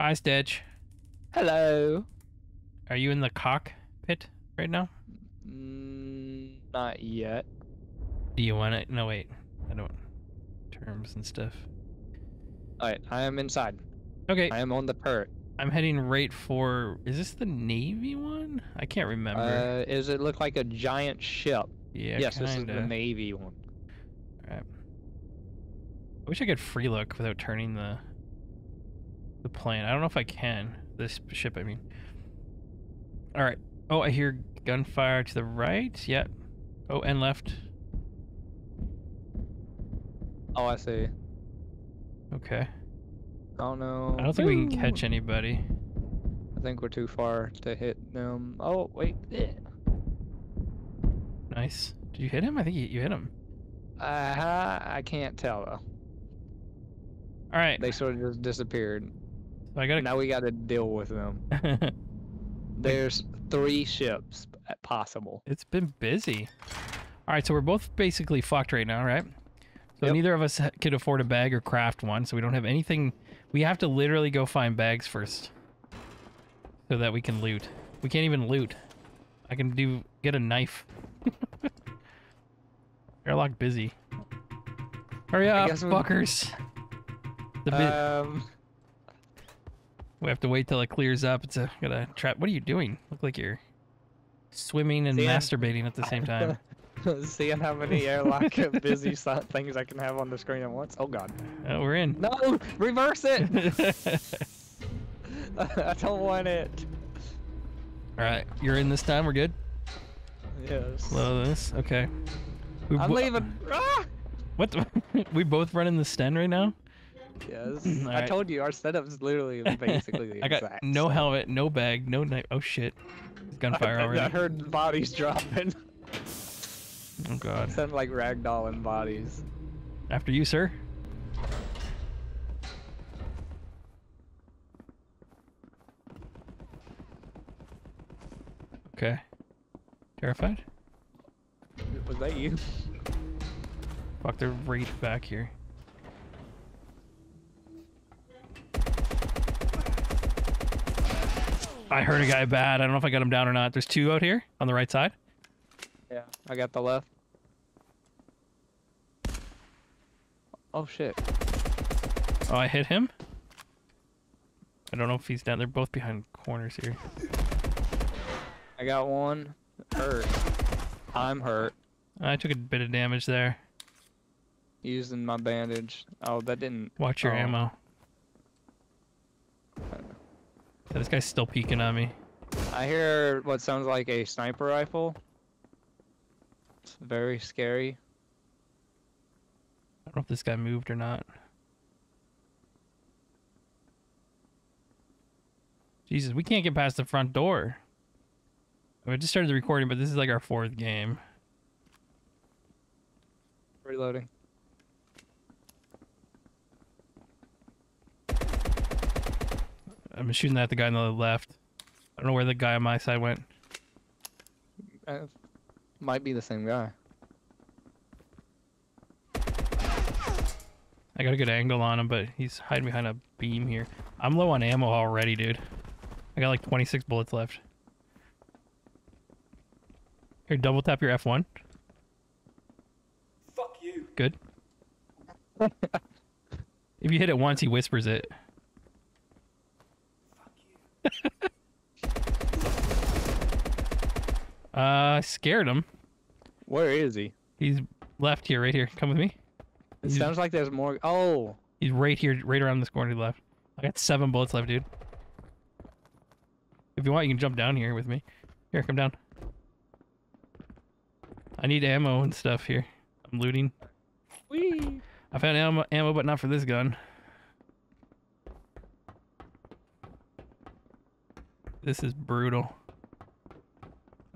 Hi, Stitch. Hello. Are you in the cockpit right now? Mm, not yet. Do you want it? No, wait. I don't. Terms and stuff. Alright, I am inside. Okay, I am on the turret. I'm heading right for. Is this the Navy one? I can't remember. Uh, does it look like a giant ship? yeah, yes, this is the Navy one. Alright. I wish I could free look without turning the the plane. I don't know if I can. This ship, I mean. Alright. Oh, I hear gunfire to the right. Yep. Oh, and left. Oh, I see. Okay. I don't know. I don't think we can catch anybody. I think we're too far to hit them. Oh, wait. Eh. Nice. Did you hit him? I think you, you hit him. Uh, I can't tell though. Alright. They sort of just disappeared. I gotta. Now we got to deal with them. There's three ships possible. it's been busy. Alright, so we're both basically fucked right now, right? So Yep. neither of us could afford a bag or craft one, so we don't have anything. We have to literally go find bags first, so that we can loot. We can't even loot. I can do get a knife. Airlock busy. Hurry up, fuckers! Um, we have to wait till it clears up. It's a got a trap. What are you doing? Look like you're swimming and Seeing- masturbating at the same time. seeing how many airlock busy things I can have on the screen at once. Oh god. oh, we're in. No, reverse it. I don't want it. All right, you're in this time. We're good. Yes. Low this. Okay. We I'm leaving. Ah! What? The- we both running the sten right now. Yes. I Alright. told you our setup is literally basically the I got exact. no same. helmet, no bag, no knife. Oh shit! Gunfire I, already. I heard bodies dropping. Oh god. Sound like ragdolling bodies. After you, sir. Okay. Terrified? Was that you? Fuck, they're right back here. I heard a guy bad. I don't know if I got him down or not. There's two out here on the right side. Yeah. I got the left. Oh shit. Oh, I hit him. I don't know if he's down. They're both behind corners here. I got one. Hurt. I'm hurt. I took a bit of damage there. Using my bandage. Oh, that didn't. Watch your Oh. ammo. Yeah, this guy's still peeking on me. I hear what sounds like a sniper rifle. It's very scary. I don't know if this guy moved or not. Jesus, we can't get past the front door. I just started the recording, but this is like our fourth game. Reloading. I'm shooting at the guy on the left. I don't know where the guy on my side went. Uh, might be the same guy. I got a good angle on him, but he's hiding behind a beam here. I'm low on ammo already, dude. I got like 26 bullets left. Here, double tap your F1. Fuck you. Good. if you hit it once, he whispers it. Fuck you. Uh, I scared him. Where is he? He's left here, right here. Come with me. It He's- sounds like there's more. Oh, He's right here, right around this corner to the left. I got seven bullets left, dude. If you want, you can jump down here with me. Here, come down. I need ammo and stuff here. I'm looting. wee. I found ammo, ammo, but not for this gun. This is brutal.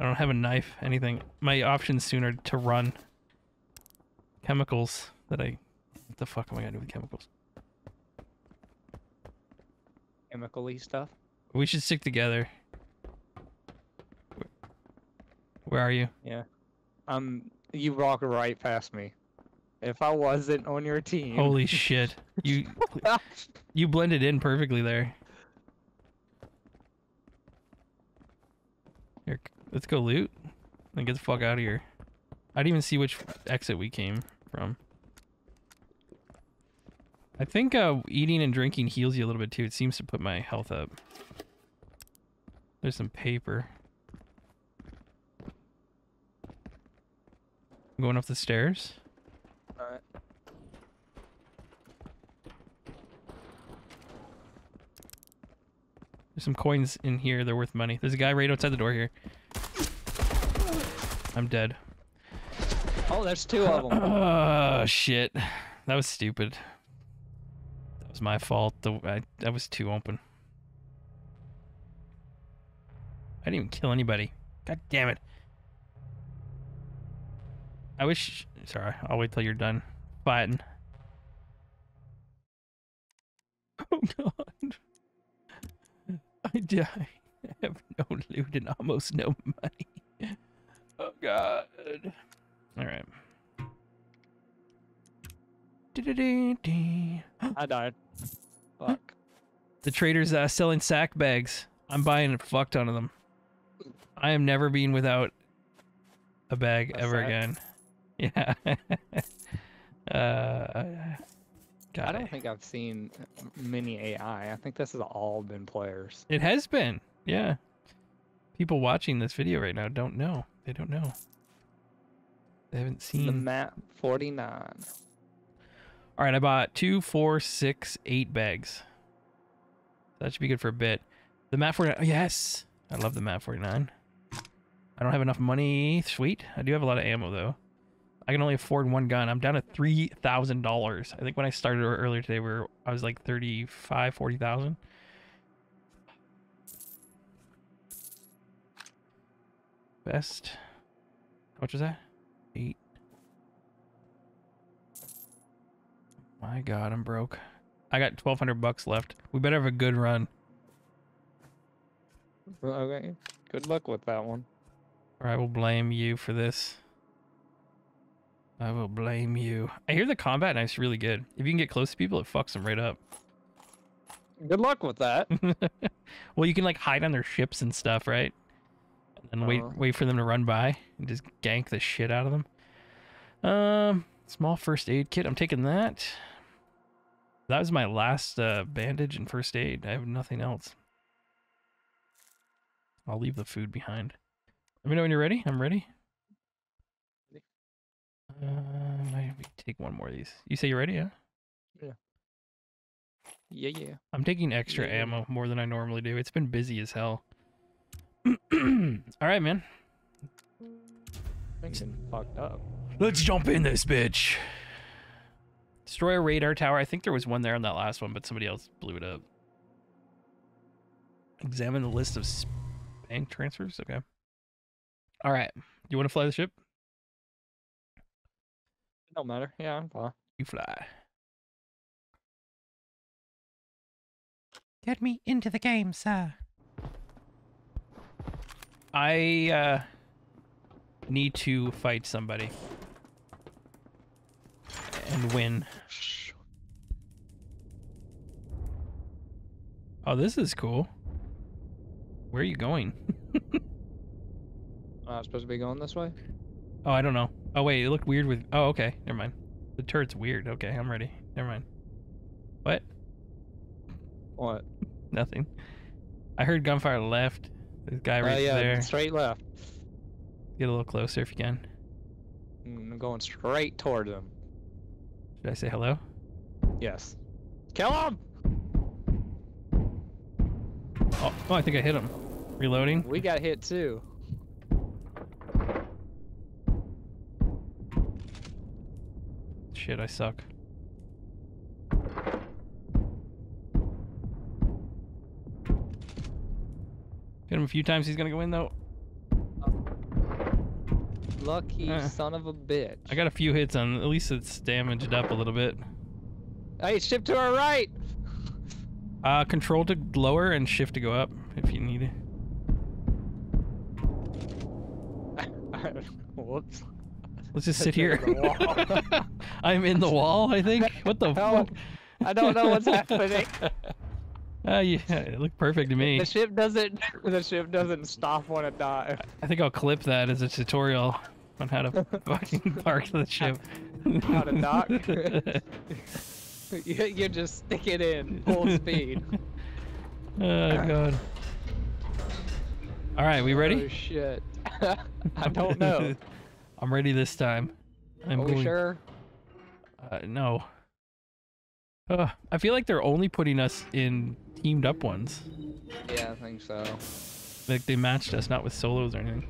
I don't have a knife, anything. My options soon are to run. Chemicals that I... What the fuck am I gonna do with chemicals? Chemical-y stuff. We should stick together. Where- Where are you? Yeah. Um, you walk right past me. If I wasn't on your team. Holy shit. You you blended in perfectly there. Here, let's go loot and get the fuck out of here. I didn't even see which exit we came from. I think uh, eating and drinking heals you a little bit too. It seems to put my health up. There's some paper. I'm going up the stairs. Alright. There's some coins in here. They're worth money. There's a guy right outside the door here. I'm dead. Oh, there's two of them. Oh shit. That was stupid. That was my fault. The I, that was too open. I didn't even kill anybody. God damn it. I wish. Sorry, I'll wait till you're done fighting. Oh god. I die. I have no loot and almost no money. God. Alright. Du-du-du-du. I died. Fuck. The trader's uh, selling sack bags. I'm buying a fuck ton of them. I am never being without a bag A ever sack? again. Yeah. uh, God, I don't think I've seen many AI. I think this has all been players. it has been. Yeah. People watching this video right now don't know. They don't know. They haven't seen The map 49. All right, I bought two, four, six, eight bags. That should be good for a bit. The map 49. Yes, I love the map 49. I don't have enough money. Sweet. I do have a lot of ammo though. I can only afford one gun. I'm down to three thousand dollars. I think when I started earlier today, we were I was like 35, 40,000. Best. How much was that? Eight. My God, I'm broke. I got 1,200 bucks left. We better have a good run, Okay. Good luck with that one. or I will blame you for this. I will blame you. I hear the combat knife's really good. If you can get close to people, it fucks them right up. Good luck with that. well, you can like hide on their ships and stuff, right? And wait, Uh-huh. wait for them to run by and just gank the shit out of them. Um, small first aid kit. I'm taking that. That was my last uh, bandage and first aid. I have nothing else. I'll leave the food behind. Let me know when you're ready. I'm ready. Uh, take one more of these. You say you're ready, yeah? Yeah, yeah. I'm taking extra Yeah. ammo more than I normally do. It's been busy as hell. All right, man. Getting fucked up. Let's jump in this bitch. Destroy a radar tower. I think there was one there on that last one, but somebody else blew it up. Examine the list of bank transfers. Okay. All right. You want to fly the ship? Don't matter. Yeah, I'm fine. You fly. Get me into the game, sir. I uh need to fight somebody and win. Oh, this is cool. Where are you going? Uh, I'm supposed to be going this way? Oh, I don't know. Oh wait, it looked weird with. Oh, okay. Never mind. The turret's weird. Okay, I'm ready. Never mind. What? What? Nothing. I heard gunfire left. A guy Oh, right yeah, there. straight left. Get a little closer if you can. Mm, I'm going straight toward him. Should I say hello? Yes. Kill him! Oh, oh, I think I hit him. Reloading. We got hit too. Shit, I suck. Hit him a few times. He's gonna go in though. Lucky Uh. son of a bitch. I got a few hits on. At least it's damaged up a little bit. Hey, ship to our right! Uh, control to lower and shift to go up if you need it. Whoops. Let's just sit here. I'm in the wall, I think. What the fuck? I don't know what's happening. Uh, yeah, it looked perfect to me. The ship doesn't. The ship doesn't stop when it dime. I think I'll clip that as a tutorial on how to fucking park the ship. How to dock. you, you just stick it in full speed. oh god. All right, we ready? Oh shit. I don't know. I'm ready this time. I'm Are we going- sure? Uh, no. Uh, I feel like they're only putting us in teamed up ones. Yeah, I think so. Like they matched us, not with solos or anything.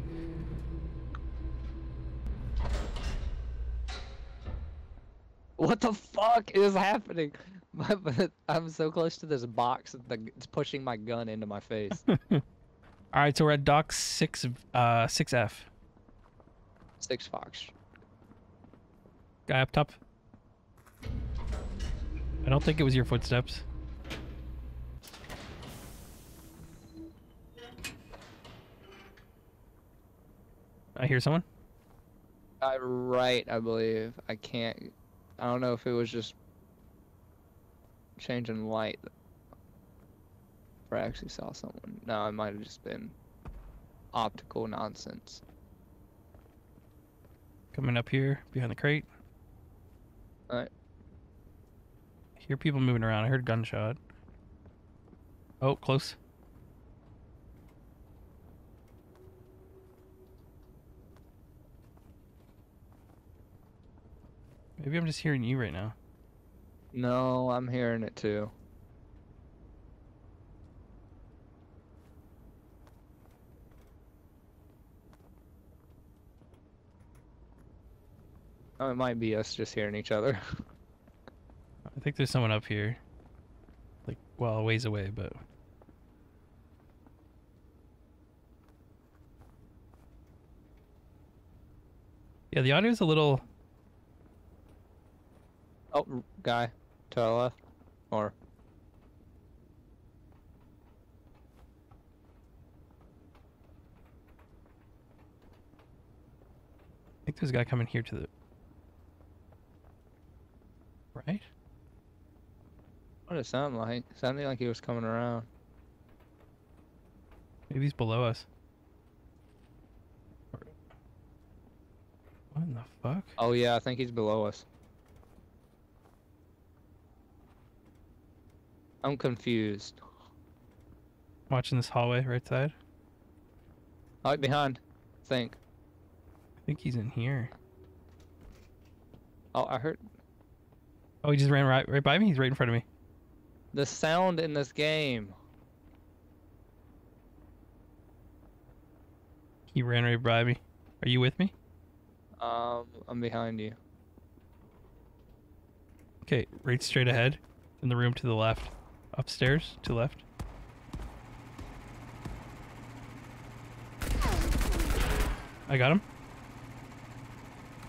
What the fuck is happening? I'm so close to this box that it's pushing my gun into my face. All right, so we're at dock six, uh, six F. Six Fox. Guy up top. I don't think it was your footsteps. I hear someone. Uh, right, I believe. I can't. I don't know if it was just changing light. Or I actually saw someone. No, it might have just been optical nonsense. Coming up here behind the crate. Alright. I hear people moving around. I heard gunshot. Oh, close. Maybe I'm just hearing you right now. No, I'm hearing it too. Oh, it might be us just hearing each other. I think there's someone up here. Like, well, a ways away, but. Yeah, the audio's a little. Oh, guy to our left, or I think there's a guy coming here to the. Right? What did it sound like? Sounded like he was coming around. Maybe he's below us. What in the fuck? Oh yeah, I think he's below us. I'm confused. Watching this hallway right side. Right behind. I think. I think he's in here. Oh, I heard Oh, he just ran right right by me. He's right in front of me. The sound in this game. He ran right by me. Are you with me? Um, I'm behind you. Okay, right straight ahead. In the room to the left. Upstairs to left. I got him.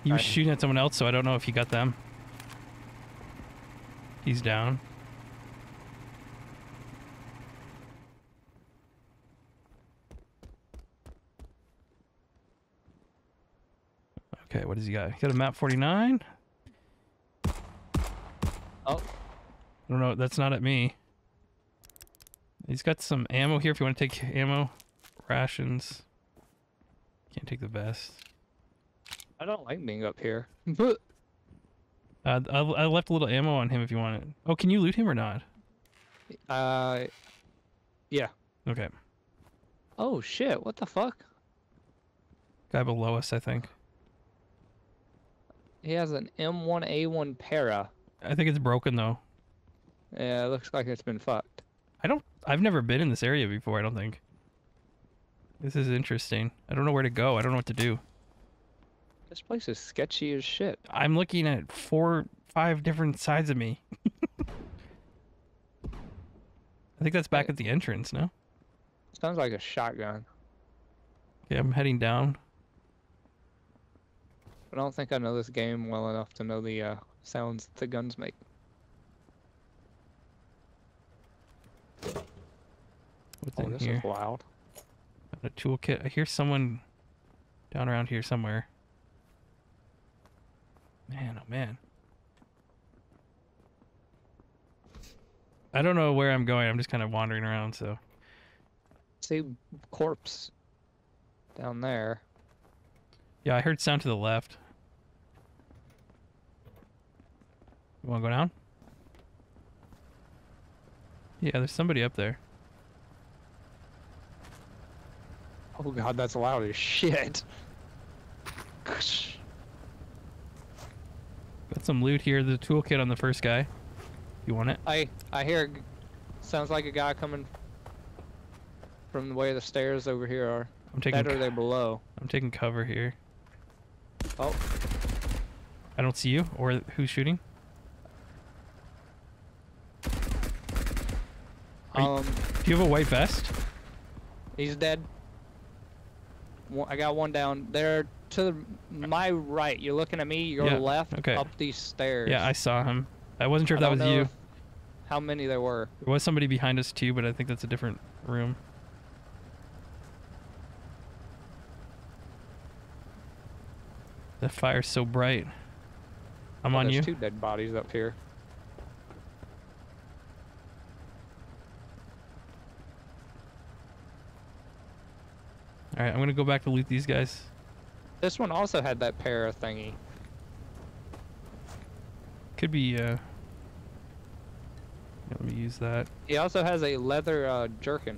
He was shooting at someone else, so I don't know if he got them. He's down. Okay, what does he got? He got a map 49? Oh, I don't know. That's not at me. He's got some ammo here if you want to take ammo. Rations. Can't take the vest. I don't like being up here. Uh, I, I left a little ammo on him if you want it. Oh, can you loot him or not? uh, yeah. Okay. Oh shit! What the fuck? Guy below us, I think. He has an M1A1 para. I think it's broken though. Yeah, it looks like it's been fucked. I don't. I've never been in this area before. I don't think. This is interesting. I don't know where to go. I don't know what to do. This place is sketchy as shit. I'm looking at four, five different sides of me. I think that's back at the entrance. No. Sounds like a shotgun. Okay, I'm heading down. I don't think I know this game well enough to know the uh, sounds the guns make. What's Oh, in this here? is loud. A toolkit. I hear someone down around here somewhere. Man, oh man. I don't know where I'm going. I'm just kind of wandering around. So See corpse down there. yeah, I heard sound to the left. You want to go down? Yeah, there's somebody up there. Oh god, that's loud as shit. Got some loot here. The toolkit on the first guy. You want it? I I hear. Sounds like a guy coming from the way the stairs over here are. I'm taking. That or they below. I'm taking cover here. Oh, I don't see you or who's shooting. Are you- um, Do you have a white vest? he's dead. I got one down there to the, my right. You're looking at me. Your Yeah, left. okay. Up these stairs. Yeah, I saw him. I wasn't sure I if that don't was you. how many there were? There was somebody behind us too, but I think that's a different room. The fire's so bright. I'm Oh, on there's you. two dead bodies up here. All right, I'm gonna go back to loot these guys. This one also had that pair of thingy. Could be. uh... yeah, let me use that. He also has a leather uh, jerkin,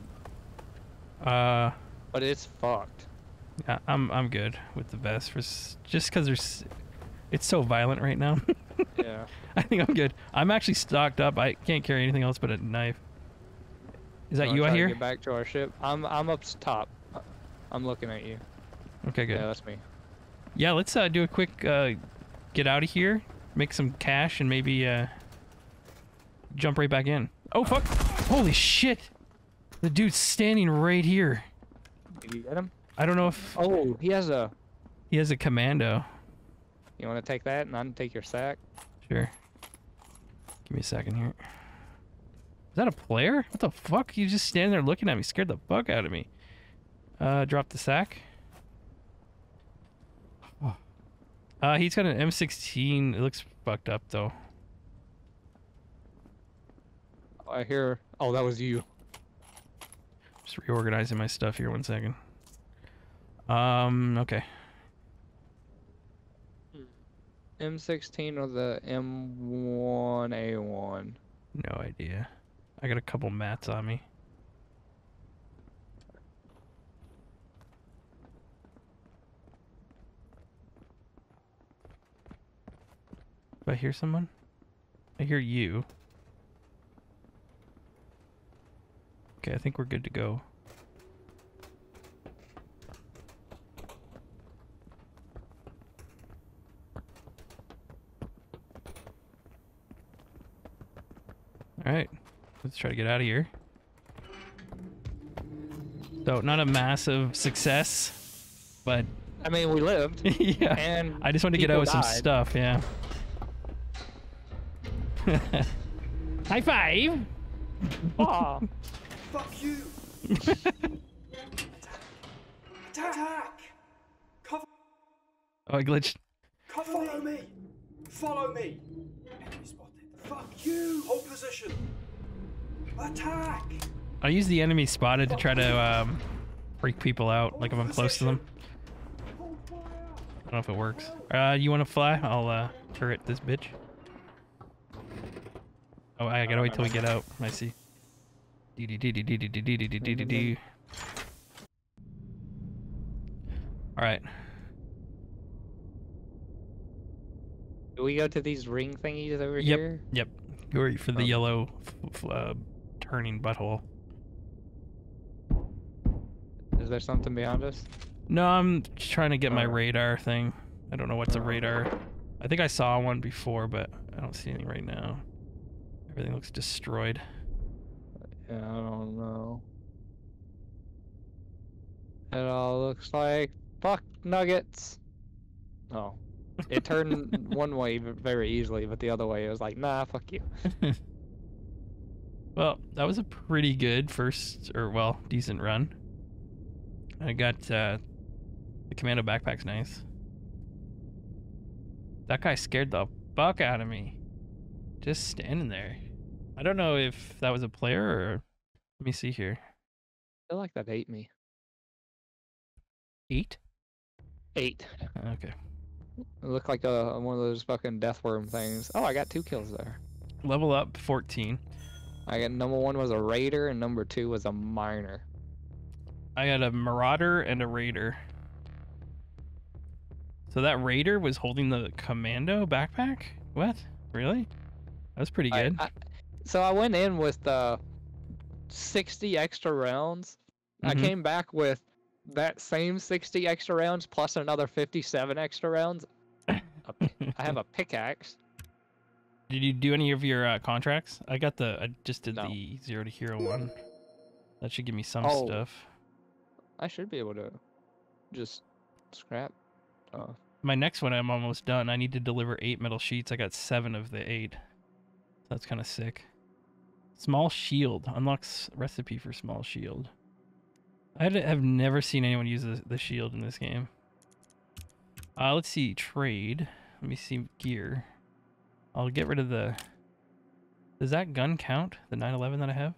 Uh, but it's fucked. yeah, I'm I'm good with the vest for s- just because there's. It's so violent right now. yeah. I think I'm good. I'm actually stocked up. I can't carry anything else but a knife. Is that you out here? Get back to our ship. I'm I'm up top. I'm looking at you. Okay, good. Yeah, that's me. Yeah, let's uh, do a quick uh, get out of here, make some cash, and maybe uh, jump right back in. Oh fuck! Holy shit! The dude's standing right here. Did you get him? I don't know if Oh, he has a. he has a commando. You want to take that and I can take your sack? Sure. Give me a second here. Is that a player? What the fuck? He's just standing there looking at me, scared the fuck out of me. Uh, drop the sack. Uh, he's got an M16. It looks fucked up though. I hear. Oh, that was you. Just reorganizing my stuff here. One second. Um. Okay. M16 or the M1A1. No idea. I got a couple mats on me. Do I hear someone? I hear you. Okay, I think we're good to go. Alright, let's try to get out of here. So, not a massive success, but I mean, we lived. yeah. And I just wanted to get out with some stuff, yeah. High five! Aw. Fuck you! Attack! Cover, Oh, I glitched. cover, follow me! Follow me! Enemy spotted. Fuck you! Hold position! Attack! I use the enemy spotted to try to um, freak people out, like if I'm close to them. I don't know if it works. Uh, you want to fly? I'll uh, turret this bitch. Oh, I gotta wait till we get out. I see. Alright. Do we go to these ring thingies over here? Yep. Go right for the yellow turning butthole. Is there something beyond us? No, I'm trying to get my radar thing. I don't know what's a radar. I think I saw one before, but I don't see any right now. Everything looks destroyed. Yeah, I don't know. It all looks like fuck nuggets. Oh. It turned one way very easily, but the other way it was like, nah, fuck you. Well, that was a pretty good first, or well, decent run. I got uh, the commando backpack's nice. That guy scared the fuck out of me. Just standing there. I don't know if that was a player or. Let me see here. I feel like that ate me. Eight. Eight. Okay. It looked like a one of those fucking death worm things. Oh, I got two kills there. Level up 14. I got number one was a raider and number two was a miner. I got a marauder and a raider. So that raider was holding the commando backpack? What? Really? That was pretty I- good. I- so I went in with uh, 60 extra rounds. I Mhm. came back with that same 60 extra rounds plus another 57 extra rounds. I have a pickaxe. Did you do any of your uh, contracts? I got the. I just did No. the zero to hero one. That should give me some Oh. stuff. I should be able to just scrap. Uh, My next one, I'm almost done. I need to deliver eight metal sheets. I got seven of the eight. That's kind of sick. Small shield unlocks recipe for small shield. I have never seen anyone use the, shield in this game. Uh, let's see trade. Let me see gear. I'll get rid of the. Does that gun count? The 911 that I have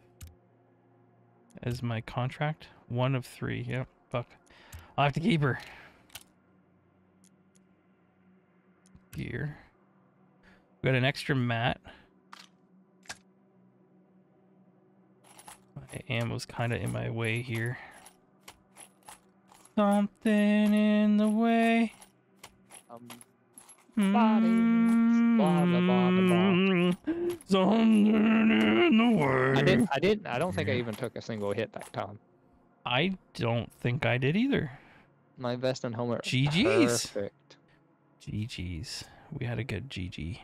as my contract. One of three. Yep. Fuck. I'll have to keep her. gear. We got an extra mat. My ammo's kind of in my way here. Something in the way. um, Bodies, blah, blah, blah, blah, blah. Mm, Something in the way. I didn't. I didn't. I don't think I even took a single hit that time. I don't think I did either. My vest and helmet. GGs. Perfect. GG's. We had a good GG.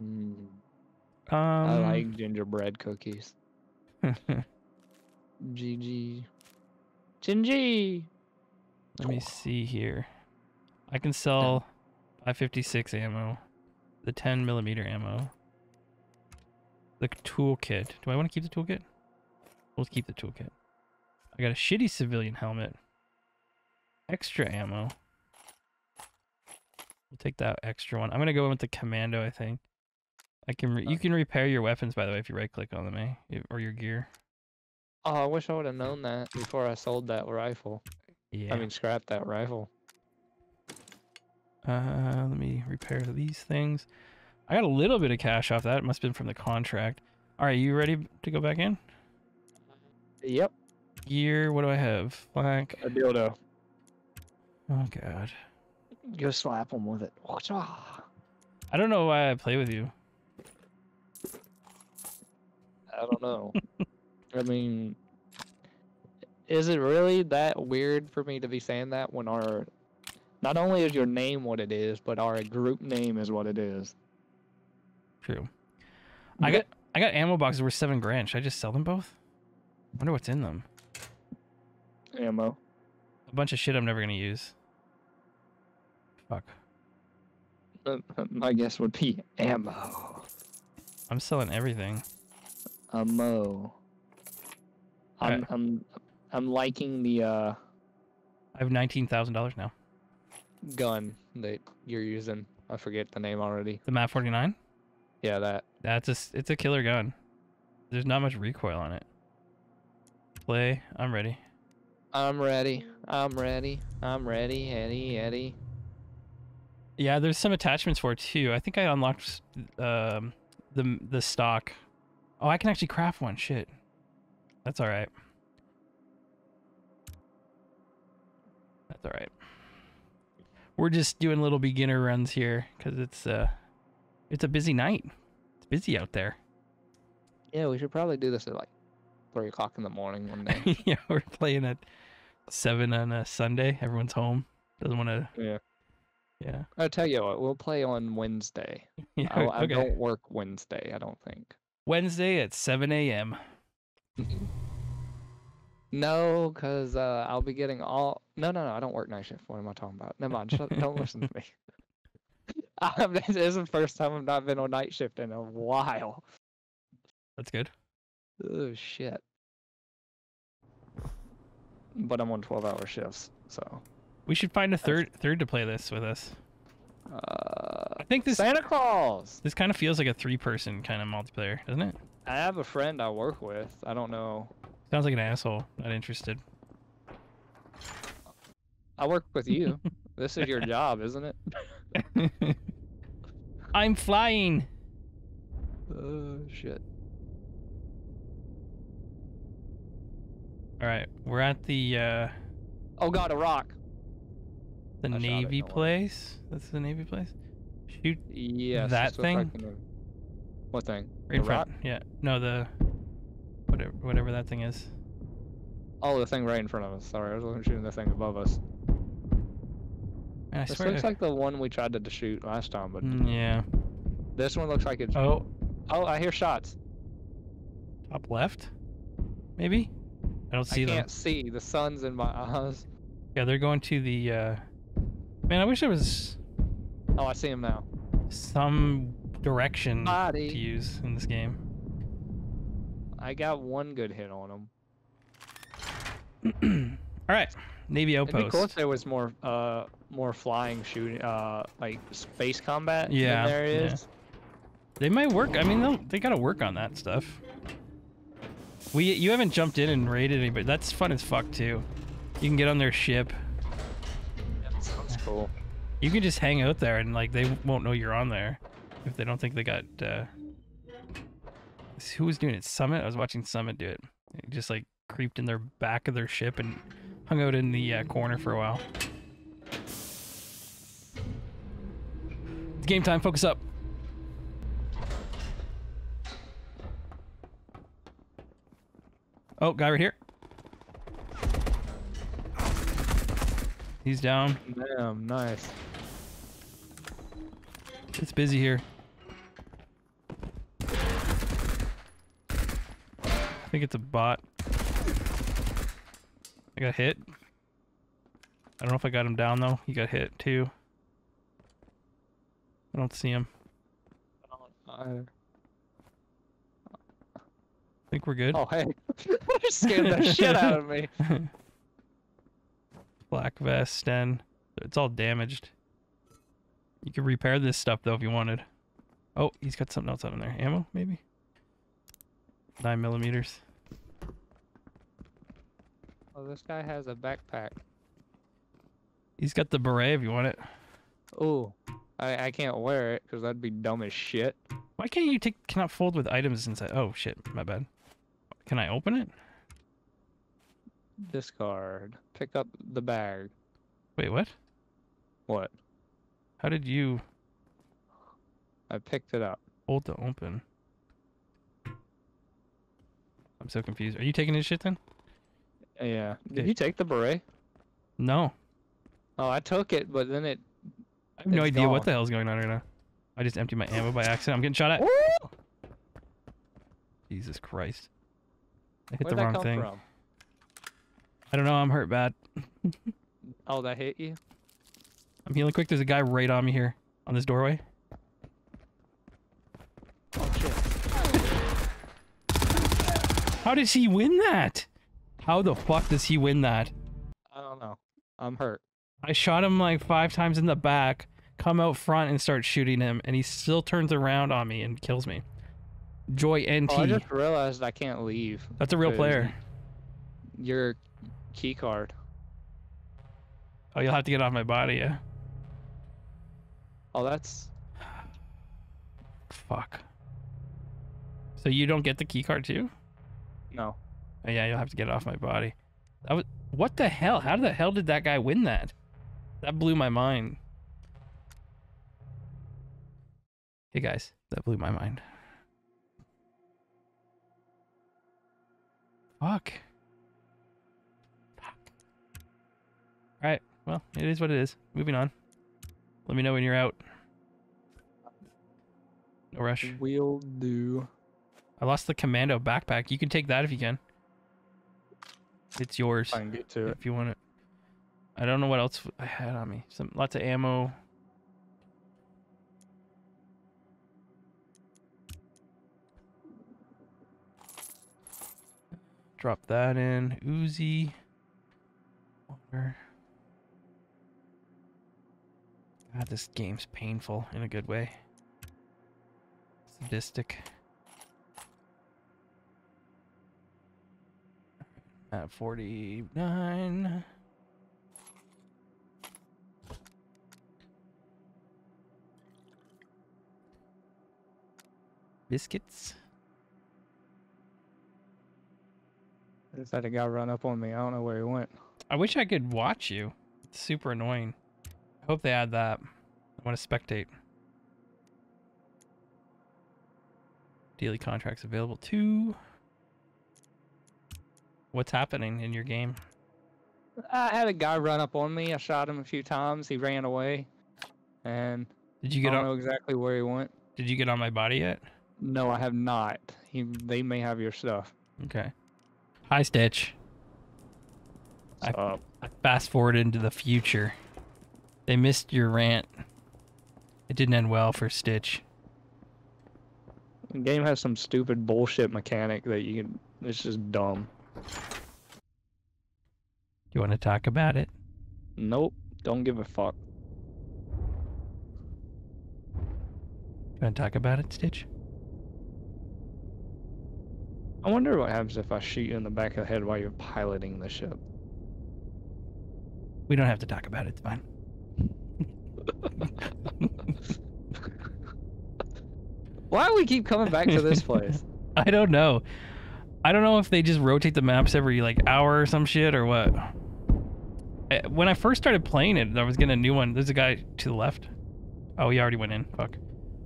Mm, Um, I like gingerbread cookies. GG. Gingy. Let me see here. I can sell 556 ammo, the 10 millimeter ammo, the toolkit. Do I want to keep the toolkit? We'll keep the toolkit. I got a shitty civilian helmet, extra ammo. We'll take that extra one. I'm gonna go with the commando. I think. I can. Re- you can repair your weapons by the way if you right click on them, eh? Or your gear. Oh, I wish I would have known that before I sold that rifle. Yeah. I mean, scrapped that rifle. Uh, let me repair these things. I got a little bit of cash off that. It must have been from the contract. All right, you ready to go back in? Yep. Gear. What do I have? Flak. A dildo. Oh god. Go slap him with it. I don't know why I play with you. I don't know. I mean, is it really that weird for me to be saying that when our not only is your name what it is, but our group name is what it is? True. I got I got ammo boxes worth seven grand. Should I just sell them both? I Wonder what's in them. ammo. A bunch of shit I'm never gonna use. Fuck. Uh, My guess would be ammo. I'm selling everything. Ammo. I'm. I'm I'm liking the uh I have nineteen thousand dollars now. gun that you're using. I forget the name already. The MAP 49. Yeah, that. That's a it's a killer gun. There's not much recoil on it. Play. I'm ready. I'm ready. I'm ready. I'm ready. Eddie, Eddie. Yeah, there's some attachments for it too. I think I unlocked um, the the stock. Oh, I can actually craft one. Shit. That's all right. That's all right. We're just doing little beginner runs here because it's uh, it's a busy night. It's busy out there. Yeah, we should probably do this at like three o'clock in the morning one day. yeah, we're playing at seven on a Sunday. Everyone's home. Doesn't want to. yeah. Yeah. I'll tell you what, we'll play on Wednesday. yeah I, I okay. don't work Wednesday, I don't think. Wednesday at seven a.m. No, because uh, I'll be getting all. No, no, no, I don't work night shift. What am I talking about? Never mind. Shut, don't listen to me. Um, this is the first time I've not been on night shift in a while. That's good. Oh, shit. But I'm on 12 hour shifts, so. We should find a third third to play this with us. Uh, I think this Santa Claus! this kind of feels like a three person kind of multiplayer, doesn't it? I have a friend I work with. I don't know. Sounds like an asshole. Not interested. I work with you. this is your job, isn't it? I'm flying. Oh shit. All right, we're at the uh, Oh god, a rock. the I it, Navy place. That's the Navy place. Shoot Yes. That thing? What thing? right in front. rock? Yeah. No, the whatever whatever that thing is. Oh, the thing right in front of us. Sorry, I was looking shooting the thing above us. Man, I This looks to- like the one we tried to shoot last time, but Mm, yeah. this one looks like it's. Oh, Oh, I hear shots. top left. Maybe. I don't see I them. can't see. The sun's in my eyes. Yeah, they're going to the. uh Man, I wish there was Oh, I see him now. some direction to use in this game. I got one good hit on him. All right, Navy It'd be outpost. cool if there was more, uh, more flying shooting, uh, like space combat. Yeah, than there yeah. They might work. I mean, they'll, they gotta work on that stuff. We you haven't jumped in and raided anybody. That's fun as fuck too. You can get on their ship. That sounds cool. You can just hang out there and like they won't know you're on there if they don't think they got. uh Who was doing it? Summit. I was watching Summit do it. Just like creeped in their back of their ship and hung out in the uh, corner for a while. It's game time. Focus up. Oh, guy right here. He's down. Damn, nice. It's busy here. Think it's a bot. I got hit. I don't know if I got him down though. He got hit too. I don't see him. I... I think we're good. Oh, hey. you scared the shit out of me. Black vest, Sten. It's all damaged. You could repair this stuff though if you wanted. Oh, he's got something else out in there. Ammo, maybe? Nine millimeters. Oh, this guy has a backpack. He's got the beret if you want it. Oh, I, I can't wear it because that'd be dumb as shit. Why can't you take cannot fold with items inside? Oh shit, my bad. Can I open it? Discard. Pick up the bag. Wait, what? What? How did you I picked it up. hold to open? I'm so confused. Are you taking his shit then? Uh, yeah. Did Okay. you take the beret? No. Oh, I took it, but then it. I have no idea what gone. the hell's going on right now. I just emptied my ammo by accident. I'm getting shot at. Jesus Christ. I hit Where'd the wrong thing. from? I don't know, I'm hurt bad. Oh, that hit you? I'm healing quick. There's a guy right on me here on this doorway. Oh shit. How does he win that? How the fuck does he win that? I don't know. I'm hurt. I shot him like five times in the back, come out front and start shooting him, and he still turns around on me and kills me. Joy NT. Oh, I just realized I can't leave. That's a real player. Your key card. Oh, you'll have to get off my body, yeah. Oh, that's. Fuck. So you don't get the key card too? No. Oh, yeah, you'll have to get it off my body. That was what the hell? How the hell did that guy win that? That blew my mind. Hey guys, that blew my mind. Fuck. Fuck. All right. Well, it is what it is. Moving on. Let me know when you're out. No rush. We'll do. I lost the commando backpack. You can take that if you can. It's yours I can get to it. if you want it. I don't know what else I had on me. Some lots of ammo. Drop that in. Uzi. Water. God, this game's painful in a good way. Sadistic. At 49. Biscuits. I just had a guy run up on me. I don't know where he went. I wish I could watch you. It's super annoying. I hope they add that. I want to spectate. Daily contracts available too. What's happening in your game? I had a guy run up on me. I shot him a few times. He ran away, and Did you I get don't on? know exactly where he went. Did you get on my body yet? No, I have not. He, they may have your stuff. Okay. Hi, Stitch. I- So, I fast forward into the future. They missed your rant. It didn't end well for Stitch. the game has some stupid bullshit mechanic that you can. It's just dumb. You want to talk about it? Nope. Don't give a fuck. You want to talk about it, Stitch? I wonder what happens if I shoot you in the back of the head while you're piloting the ship. We don't have to talk about it. It's fine. Why do we keep coming back to this place? I don't know. I don't know if they just rotate the maps every like hour or some shit or what. Eh, When I first started playing it, I was getting a new one. There's a guy to the left. Oh, he already went in. Fuck.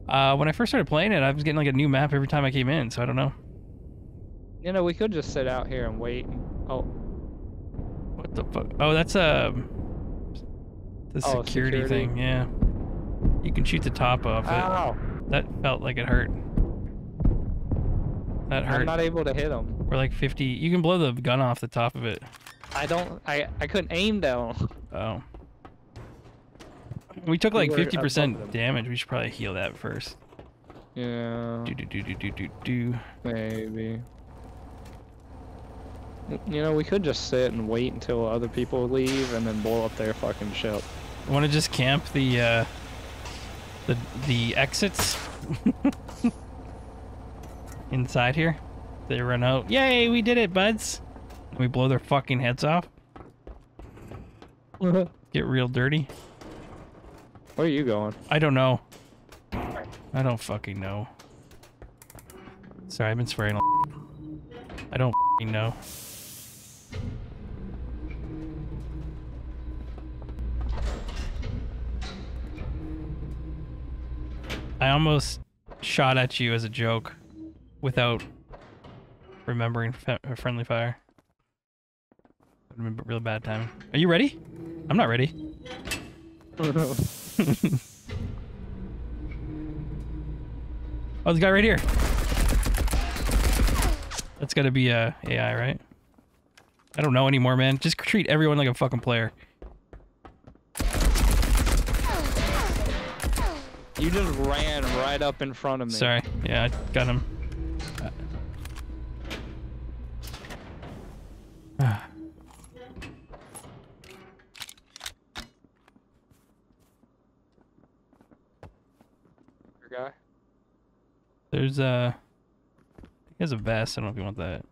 Uh, when I first started playing it, I was getting like a new map every time I came in, so I don't know. You know, we could just sit out here and wait. Oh, What the fuck? Oh, that's a the Oh, security, security. thing. Yeah, you can shoot the top off it. ow! That felt like it hurt. That hurt. I'm not able to hit them. We're like 50. You can blow the gun off the top of it. I don't. I I couldn't aim down. Oh. We took like 50% them. damage. We should probably heal that first. Yeah, Do do do do do do do. maybe. You know, we could just sit and wait until other people leave and then blow up their fucking ship. Want to just camp the uh the the exits inside here? They run out. Yay, we did it, buds. We blow their fucking heads off. Get real dirty. Where are you going? I don't know. I don't fucking know. Sorry, I've been swearing. a lot. I don't fucking know. I almost shot at you as a joke without remembering friendly fire. Would have been real bad time. Are you ready? I'm not ready. Oh, the guy right here. That's gotta be uh, AI, right? I don't know anymore, man. Just treat everyone like a fucking player. You just ran right up in front of me. Sorry. Yeah, I got him. Uh. Guy. There's he has a vest. I don't know if you want that.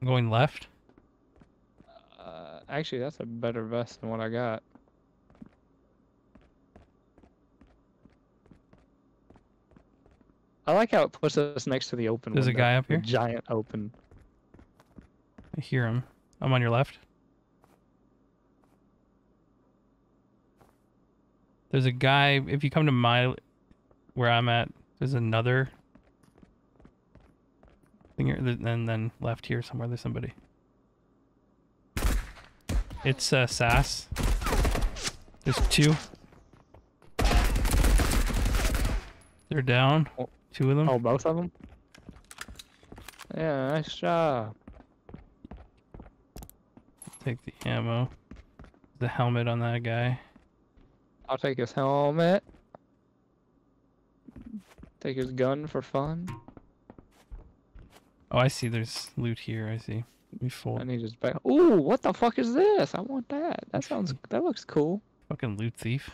I'm going left. Uh, actually, that's a better vest than what I got. I like how it puts us next to the open. There's a guy up here? Giant open. I hear him. I'm on your left. There's a guy. If you come to my, where I'm at, there's another. Thing here, and then left here somewhere. There's somebody. It's uh, SAS. There's two. They're down. Oh. Two of them. Oh, both of them. Yeah, nice job. Take the ammo. The helmet on that guy. I'll take his helmet. Take his gun for fun. Oh, I see. There's loot here. I see. We full. I need his back. Ooh, what the fuck is this? I want that. That sounds. That looks cool. Fucking loot thief.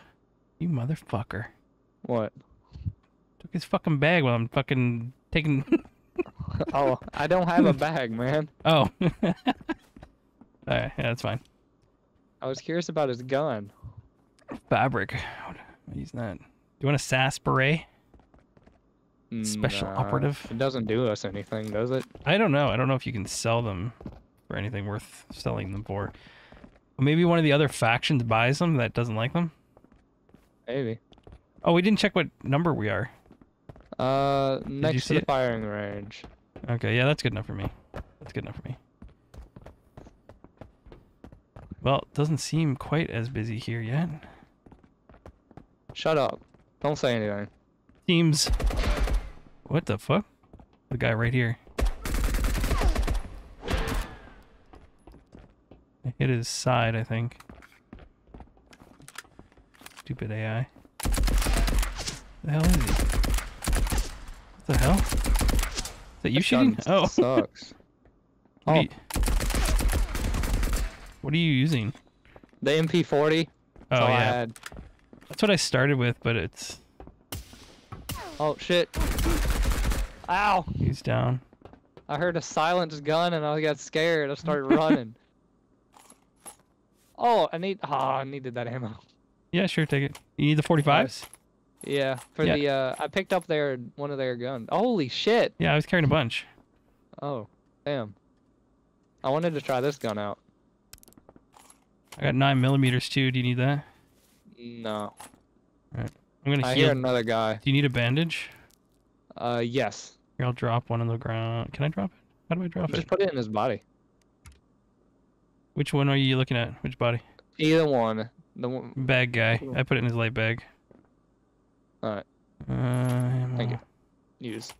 You motherfucker. What? Took his fucking bag while I'm fucking taking. oh, I don't have a bag, man. oh. Alright, yeah, that's fine. I was curious about his gun. Fabric. What am I using that? Do you want a SAS beret? Special Nah, operative? It doesn't do us anything, does it? I don't know. I don't know if you can sell them for anything worth selling them for. Maybe one of the other factions buys them that doesn't like them. Maybe. Oh, we didn't check what number we are. Uh, next to the it? firing range. Okay, yeah, that's good enough for me. That's good enough for me. Well, it doesn't seem quite as busy here yet. Shut up. Don't say anything. Seems. What the fuck? The guy right here. I hit his side, I think. Stupid AI. The hell is he? What the hell? Is that you That shooting? Oh. sucks. What, Oh. are you, what are you using? The MP40. Oh That's I yeah, that's what I started with, but it's Oh shit. Ow! he's down. I heard a silenced gun and I got scared. I started running. oh, I need. Oh, I needed that ammo. Yeah, sure, take it. You need the 45s? Yeah, for Yeah. the uh, I picked up their one of their guns. Holy shit! Yeah, I was carrying a bunch. Oh, damn. I wanted to try this gun out. I got nine millimeters too. Do you need that? No, All right. I'm gonna I heal. hear another guy. Do you need a bandage? Uh, yes. Here, I'll drop one on the ground. Can I drop it? How do I drop Just it? Just put it in his body. Which one are you looking at? Which body? Either one. The one. Bag guy. I put it in his light bag. Alright. Uh, Thank you. Use.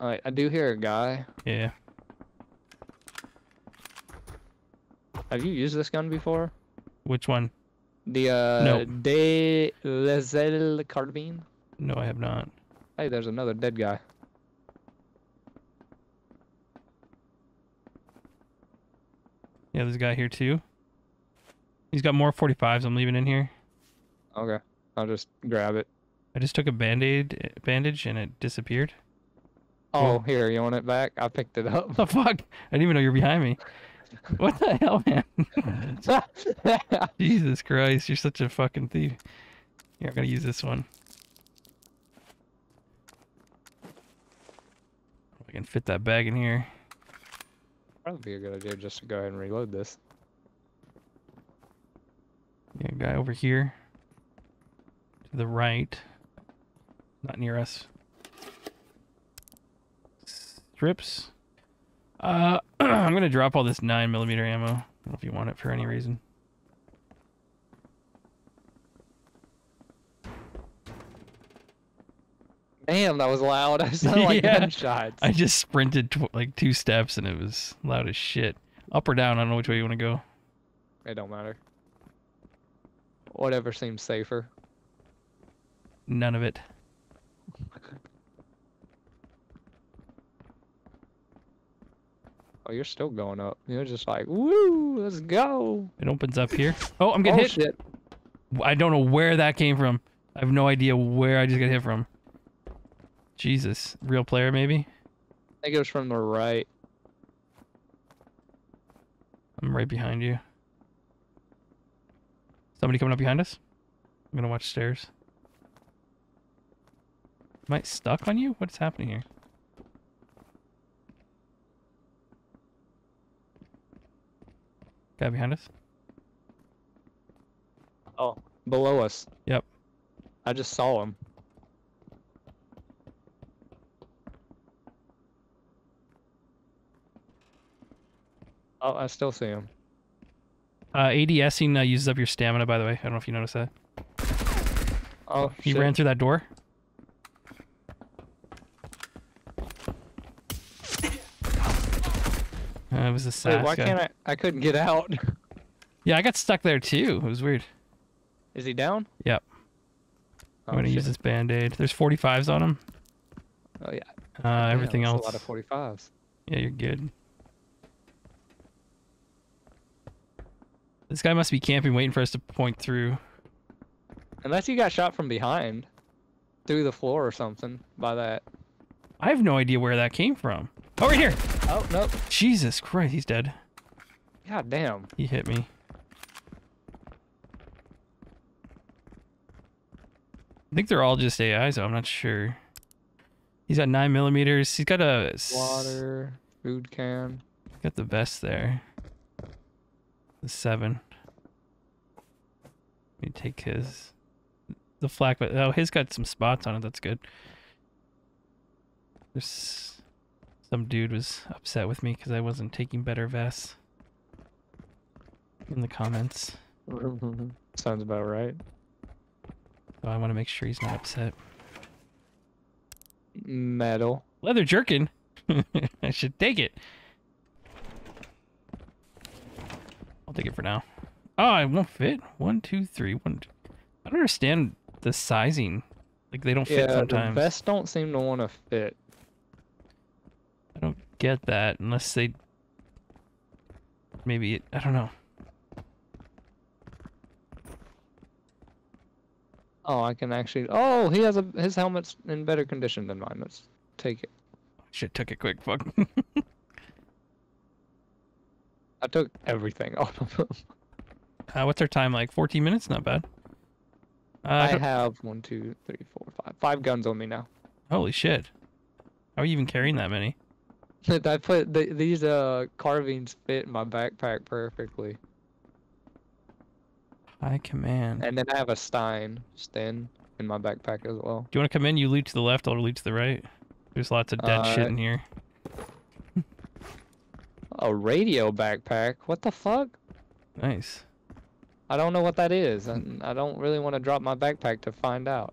Alright, I do hear a guy. Yeah. Have you used this gun before? Which one? The uh, No. De Lisle carbine. No, I have not. Hey, there's another dead guy. Yeah, there's a guy here too. He's got more 45s. I'm leaving in here. Okay, I'll just grab it. I just took a band-aid bandage and it disappeared. Oh, Cool. here, you want it back? I picked it up. What the fuck? I didn't even know you're behind me. What the hell, man? Jesus Christ, you're such a fucking thief. Here, I'm gonna use this one. I can fit that bag in here. Probably be a good idea just to go ahead and reload this. Yeah, guy over here. To the right. Not near us. Strips. Uh, I'm gonna drop all this nine millimeter ammo. I don't know if you want it for any reason. Damn, that was loud. I sounded like Yeah. gunshots. I just sprinted tw- like two steps and it was loud as shit. Up or down? I don't know which way you want to go. It don't matter. Whatever seems safer. None of it. Oh, you're still going up. You're just like, woo, let's go. It opens up here. Oh, I'm getting oh hit. shit. I don't know where that came from. I have no idea where I just got hit from. Jesus. Real player, maybe? I think it was from the right. I'm right behind you. Somebody coming up behind us? I'm gonna watch stairs. Am I stuck on you? What's happening here? Guy behind us? Oh, below us. Yep. I just saw him. Oh, I still see him. Uh, ADSing uh, uses up your stamina, by the way. I don't know if you noticed that. Oh, He shit. ran through that door. Uh, it was a Wait, SAS why guy. can't I? I couldn't get out. Yeah, I got stuck there too. It was weird. Is he down? Yep. Oh, I'm gonna use this band-aid. There's 45s on him. Oh yeah. Uh, everything that's else. A lot of 45s. Yeah, you're good. This guy must be camping, waiting for us to point through. Unless he got shot from behind, through the floor or something. By that. I have no idea where that came from. Oh, right here! Oh nope. Jesus Christ, he's dead. God damn. He hit me. I think they're all just AIs, though. I'm not sure. He's got nine millimeters. He's got a... Water, food can. Got the vest there. The seven. Let me take his. The flak, but oh, his got some spots on it. That's good. There's some dude was upset with me because I wasn't taking better vests. In the comments, Sounds about right. so I want to make sure he's not upset. Metal. Leather jerkin. I should take it. I'll take it for now. Oh, it won't fit. One, two, three. One. Two. I don't understand the sizing. Like they don't fit Yeah, the sometimes. vests don't seem to want to fit. I don't get that unless they. Maybe it, I don't know. Oh, I can actually. Oh, he has a his helmet's in better condition than mine. Let's take it. Shit, took it quick. Fuck. I took everything off of them. uh, what's our time like? 14 minutes? Not bad. Uh, I have one, two, three, four, five. Five guns on me now. holy shit. How are you even carrying that many? I put the, these uh carvings fit in my backpack perfectly, High command. and then I have a Stein Sten in my backpack as well. Do you want to come in? You loot to the left, I'll loot to the right. There's lots of dead shit Uh, in here. A radio backpack? What the fuck? Nice. I don't know what that is, and I don't really want to drop my backpack to find out.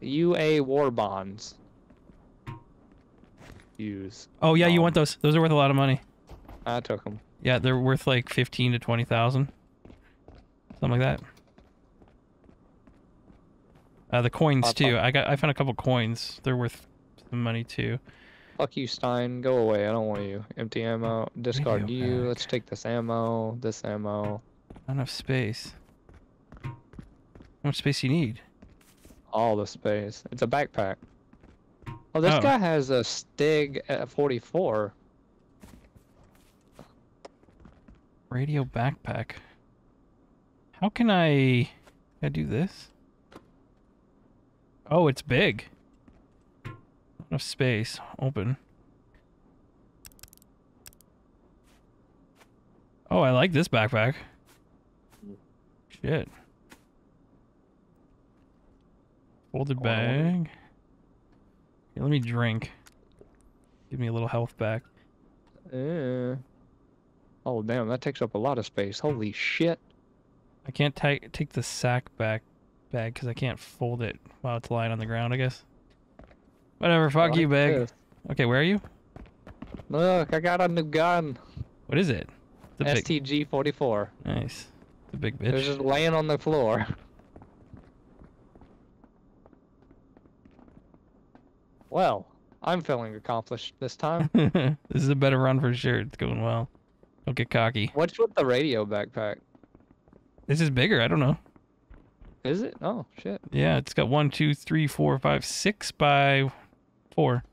UA war bonds. Use. Oh yeah, you Um, want those? Those are worth a lot of money. I took them. Yeah, they're worth like fifteen to twenty thousand, something like that. Uh, the coins too. I got. I found a couple coins. They're worth some money too. Fuck you, Stein. Go away. I don't want you. Empty ammo. Discard Radio you. bag. Let's take this ammo. This ammo. Not enough space. How much space you need? All the space. It's a backpack. Oh, this Oh. guy has a Stig at 44. Radio backpack. How can I? Can I do this? Oh, it's big. Enough space. Open. Oh, I like this backpack. Shit. Folded Oh, bag. Here, let me drink. Give me a little health back. Eh. Oh, damn. That takes up a lot of space. Holy shit. I can't take take the sack back bag because I can't fold it while it's lying on the ground. I guess. Whatever. Fuck Like you, bag. this. Okay, where are you? Look, I got a new gun. What is it? The big. STG 44. Nice. The big It They're just laying on the floor. Well, I'm feeling accomplished this time. this is a better run for sure. It's going well. Don't get cocky. What's with the radio backpack? This is bigger. I don't know. Is it? Oh, shit. Yeah, it's got one, two, three, four, five, six by four.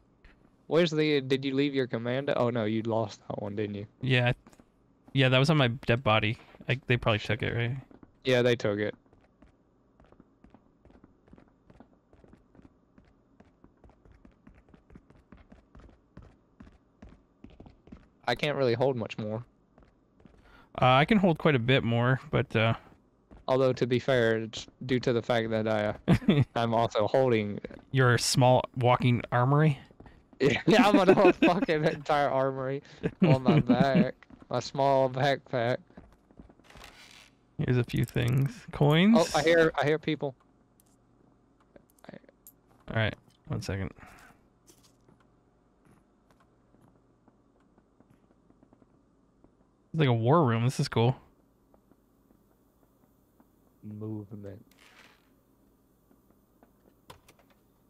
Where's the. Did you leave your commando? Oh, no, you lost that one, didn't you? Yeah, yeah, that was on my dead body. I, they probably took it, right? Yeah, they took it. I can't really hold much more. Uh, I can hold quite a bit more, but uh, Although to be fair, it's due to the fact that I uh, I'm also holding. your small walking armory. Yeah, I'm gonna a fucking entire armory on my back, my small backpack. Here's a few things. Coins. Oh, I hear I hear people. All right, one second. It's like a war room. This is cool. Movement.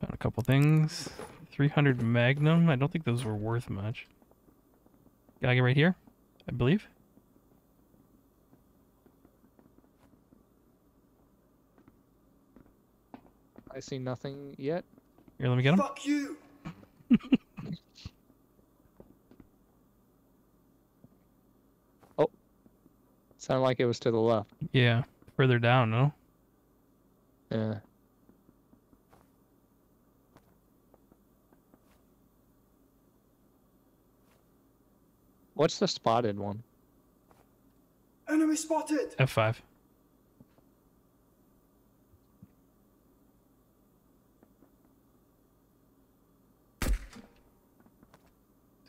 Found a couple things. 300 Magnum. I don't think those were worth much. Gotta get right here, I believe. I see nothing yet. Here, let me get him. Fuck you! Oh. Sounded like it was to the left. Yeah, further down, no? Yeah. What's the spotted one? Enemy spotted! F5.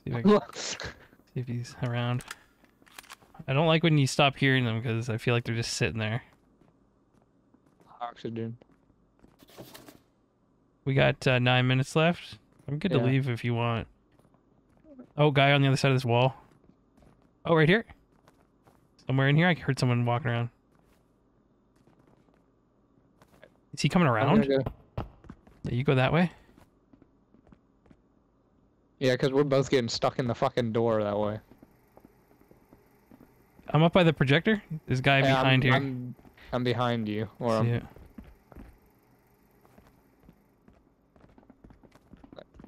See if, I can, see if he's around. I don't like when you stop hearing them because I feel like they're just sitting there. Oxygen. We got uh, nine minutes left. I'm good Yeah. to leave if you want. Oh, guy on the other side of this wall. Oh, right here. Somewhere in here, I heard someone walking around. Is he coming around? go- Yeah, you go that way. Yeah, because we're both getting stuck in the fucking door that way. I'm up by the projector. This guy Hey, I'm- behind here. I'm, I'm behind you. Or I'm, See it.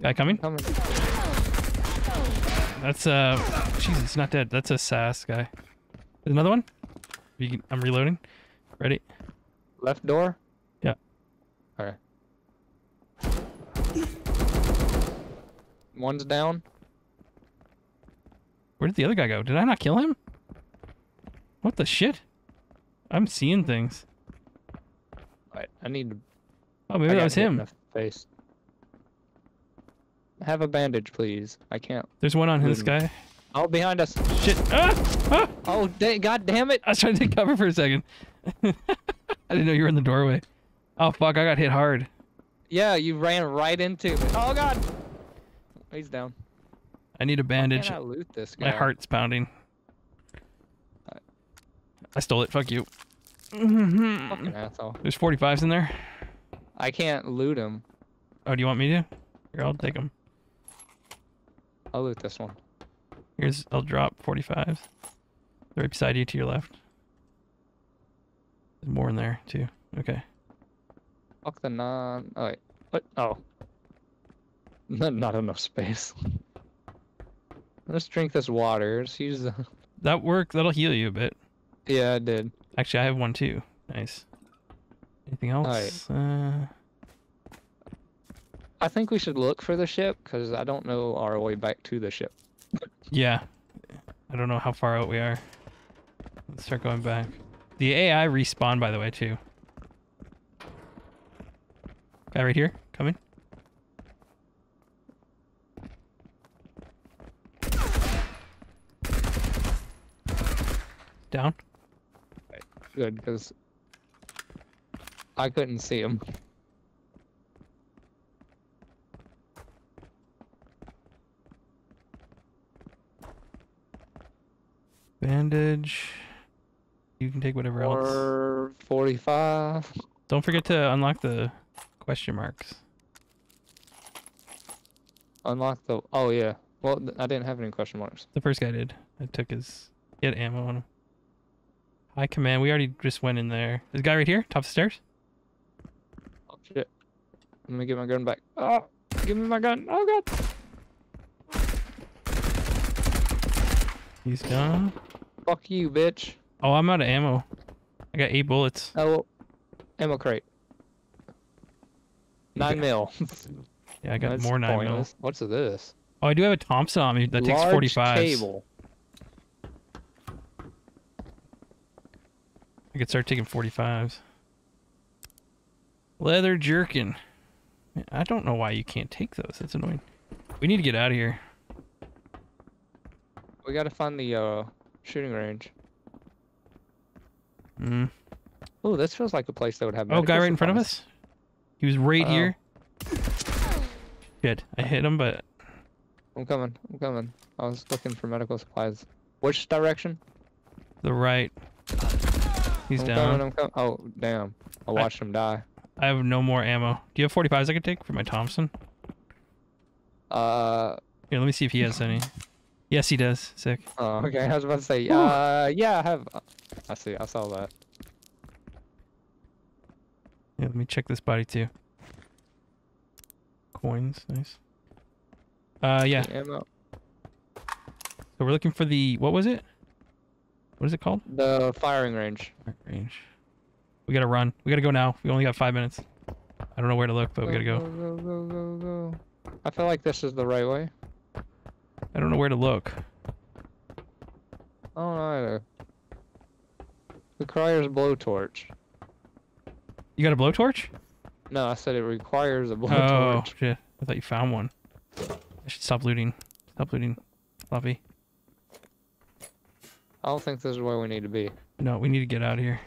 Guy coming? coming. That's uh, Jesus, not dead. That's a SAS guy. There's another one. Can, I'm reloading. Ready? Left door? Yeah. Okay. One's down. Where did the other guy go? Did I not kill him? What the shit? I'm seeing things. Right. I need to. Oh, maybe I that was him. face. Have a bandage, please. I can't. There's one on this guy. Oh, behind us. Shit. Ah! Ah! Oh, da- god damn it. I was trying to take cover for a second. I didn't know you were in the doorway. Oh fuck! I got hit hard. Yeah, you ran right into me. Oh god. He's down. I need a bandage. Can't I loot this guy? My heart's pounding. I stole it. Fuck you. Mm-hmm. Fucking asshole. There's 45s in there. I can't loot them. Oh, do you want me to? Here, I'll take them. I'll loot this one. Here's, I'll drop 45s. They're right beside you to your left. There's more in there, too. Okay. Fuck the non. Oh wait. What? Oh. Not, not enough space. Let's drink this water. Let's use the. That works. That'll heal you a bit. Yeah, I did. Actually, I have one, too. Nice. Anything else? Uh, I think we should look for the ship because I don't know our way back to the ship. yeah. I don't know how far out we are. Let's start going back. The AI respawn, by the way, too. Guy right here, coming. Down. Good, because I couldn't see him. Bandage. You can take whatever else. Or 45. Don't forget to unlock the question marks. Unlock the. Oh, yeah. Well, I didn't have any question marks. The first guy did. I took his. He had ammo on him. High command. We already just went in there. This guy right here, top of the stairs. Oh, shit. Let me get my gun back. Oh, give me my gun. Oh, God. He's gone. Fuck you, bitch. Oh, I'm out of ammo. I got eight bullets. Oh, ammo crate. Nine mil. Yeah, I got That's more nine mil. What's this? Oh, I do have a Thompson on me that takes Large 45. Cable. I could start taking 45s. Leather jerkin. Man, I don't know why you can't take those. That's annoying. We need to get out of here. We gotta find the uh, shooting range. Mm. Oh, this feels like a place that would have. Oh, guy right in front of us. He was right Oh. here. Good. I hit him, but I'm coming. I'm coming. I was looking for medical supplies. Which direction? the right. He's I'm down. coming. I'm coming. Oh, damn! I watched him die. I have no more ammo. Do you have 45s I could take for my Thompson? Uh. Here, let me see if he has any. Yes, he does. Sick. Oh, okay. I was about to say. Uh. Yeah, I have. I see. I saw that. Yeah, let me check this body too. Coins, nice. Uh, yeah. Ammo. So we're looking for the what was it? What What is it called? The firing range. Range. We gotta run. We gotta go now. We only got five minutes. I don't know where to look, but we gotta go. Go, go, go, go, go. I feel like this is the right way. I don't know where to look. I don't know either. Requires a blowtorch. You got a blowtorch? No, I said it requires a blowtorch. Oh blowtorch. shit! I thought you found one. I should stop looting. Stop looting, Fluffy. I don't think this is where we need to be. No, we need to get out of here.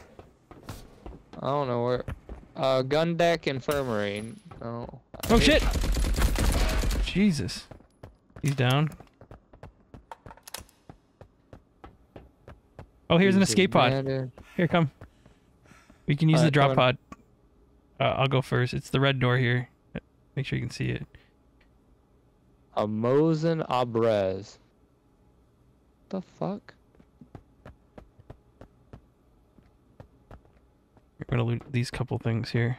I don't know where. Uh, gun deck infirmary. Oh. I Oh need- shit! Jesus. He's down. Oh, here's an escape pod. Here, come. We can use the drop pod. Uh, I'll go first. It's the red door here. Make sure you can see it. A Mosin Obrez. The fuck? We're gonna loot these couple things here.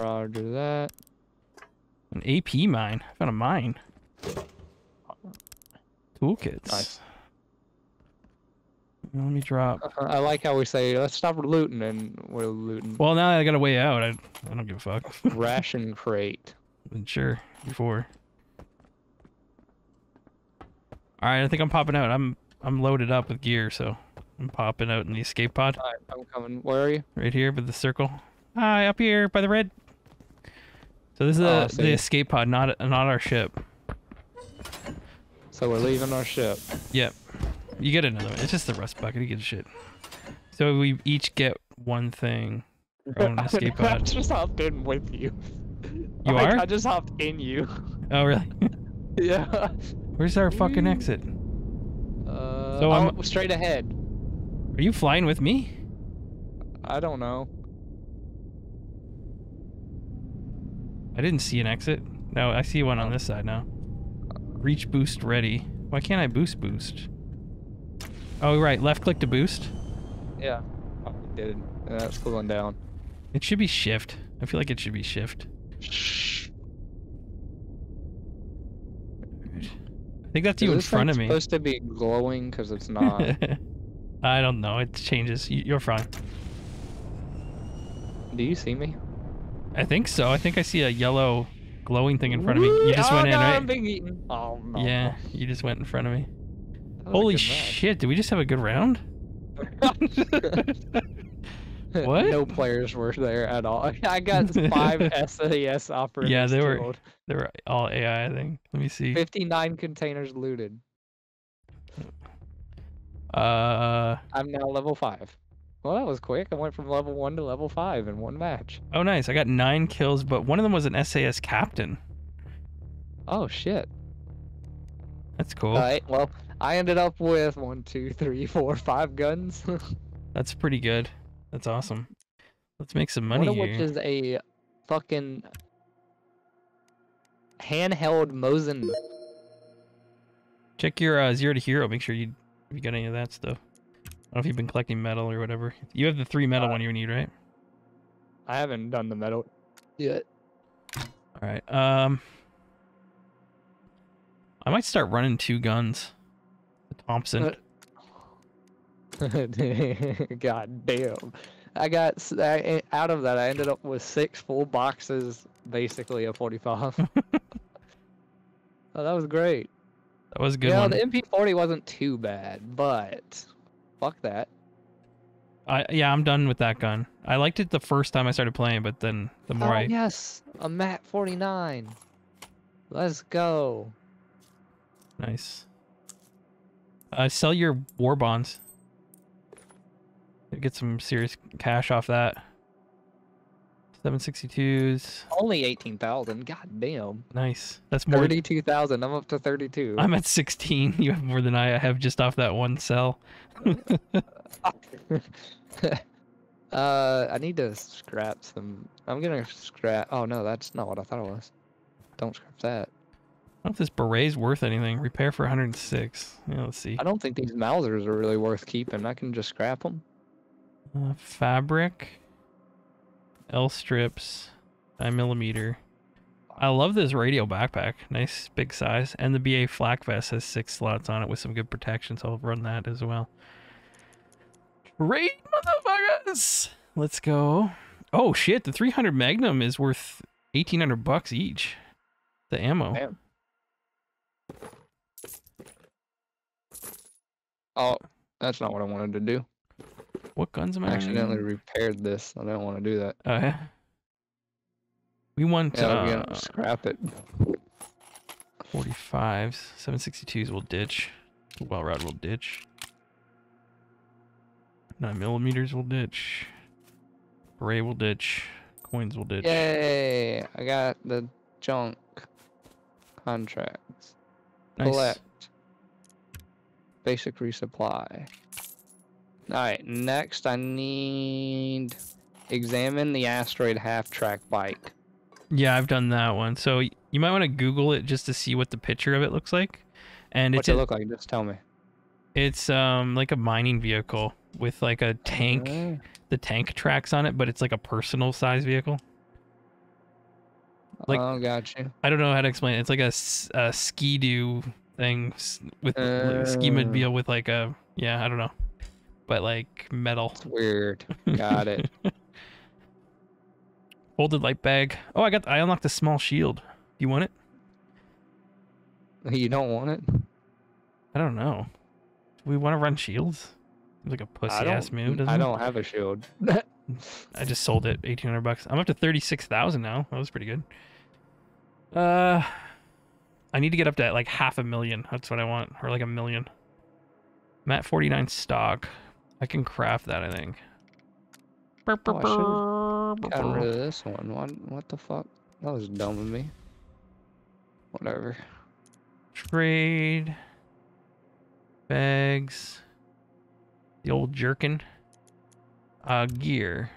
Roger that. An AP mine. I found a mine. Toolkits. Nice. Let me drop. Uh, I like how we say, let's stop looting, and we're looting. Well, now that I got a way out, I, I don't give a fuck. Ration crate. Wasn't sure before. All right, I think I'm popping out. I'm I'm loaded up with gear, so I'm popping out in the escape pod Alright, I'm coming. Where are you? right here with the circle. Hi, up here by the red. So this is Oh, I the, the escape pod, not not our ship. So we're leaving our ship. Yep. You get another one. It's just the rust bucket. You get shit. So we each get one thing. Our own escape I just hopped in with you. You Like, are? I just hopped in you. Oh really? yeah. Where's our fucking exit? Uh, So oh, I'm- straight ahead. Are you flying with me? I don't know. I didn't see an exit. No, I see one on this side now. Reach boost ready. Why can't I boost boost? Oh, right. Left click to boost. Yeah. Oh, we did. Yeah, That's cooling down. It should be shift. I feel like it should be shift. Shh. I think that's Is you in front of me. supposed to be glowing? Because it's not. I don't know. It changes. You- You're fine. Do you see me? I think so. I think I see a yellow glowing thing in front of me. You just oh, went in, right? I'm being eaten. Oh, no. Yeah, you just went in front of me. That was a Holy shit! Did we just have a good round? What? no players were there at all. I got five SAS operators Yeah, they were- killed. They were all AI. I think. Let me see. 59 containers looted. Uh. I'm now level 5. Well, that was quick. I went from level 1 to level 5 in one match. Oh, nice. I got nine kills, but one of them was an SAS captain. Oh, shit. That's cool. Alright, well, I ended up with one, two, three, four, five guns. That's pretty good. That's awesome. Let's make some money One of here. which is a fucking handheld Mosin. Check your uh, zero to hero. Make sure you if you got any of that stuff. I don't know if you've been collecting metal or whatever. You have the three metal Uh, one you need, right? I haven't done the metal yet. All right. Um, I might start running two guns. The Thompson. God damn. I got I, out of that. I ended up with six full boxes, basically a 45. oh, that was great. That was a good yeah, the MP40 wasn't too bad, but fuck that. I yeah, I'm done with that gun. I liked it the first time I started playing, but then the more oh I yes, a Mat 49. Let's go. nice. Uh, sell your war bonds. Get some serious cash off that. 762s. Only 18,000. God damn. Nice. That's more. 32,000. I'm up to 32. I'm at 16. You have more than I I have just off that one cell. uh, I need to scrap some. I'm gonna scrap. Oh no, that's not what I thought it was. Don't scrap that. I don't know if this beret's worth anything. Repair for 106. Yeah, let's see. I don't think these Mausers are really worth keeping. I can just scrap them. Uh, fabric. L strips. 9 millimeter. I love this radio backpack. Nice big size. And the BA flak vest has six slots on it with some good protection, so I'll run that as well. Great motherfuckers! Let's go. Oh shit, the 300 Magnum is worth 1800 bucks each. The ammo. Damn. Oh, that's not what I wanted to do. What guns am I I accidentally running? repaired this. I don't want to do that. Oh, yeah. We want Yeah, uh, gonna scrap it. 45s. 762s will ditch. Well rod will ditch. 9 millimeters will ditch. Ray will ditch. Coins will ditch. Yay! I got the junk contracts. Nice. Collect. Basic resupply. Alright, next I need examine the asteroid half track bike. Yeah, I've done that one. So you might want to Google it just to see what the picture of it looks like. And What's it's it look like? Just tell me. it's um like a mining vehicle with like a tank. Uh, The tank tracks on it, but it's like a personal size vehicle. Like- oh, got you. I don't know how to explain it. It's like a, a ski-doo thing s- with like, ski Uh. mobile with like a yeah, I don't know, but like metal. It's weird. Got it. Folded light bag. Oh, I got I unlocked a small shield. You want it? you don't want it? I don't know. Do we want to run shields? Like a pussy ass move. Doesn't I don't have a shield. I just sold it, eighteen hundred bucks. I'm up to thirty six thousand now. That was pretty good. Uh, I need to get up to like half a million. That's what I want, or like a million. I'm at forty nine stock. I can craft that. I think. Oh, Got rid of this one. What? What the fuck? That was dumb of me. Whatever. Trade. Bags. The old jerkin. Uh, gear.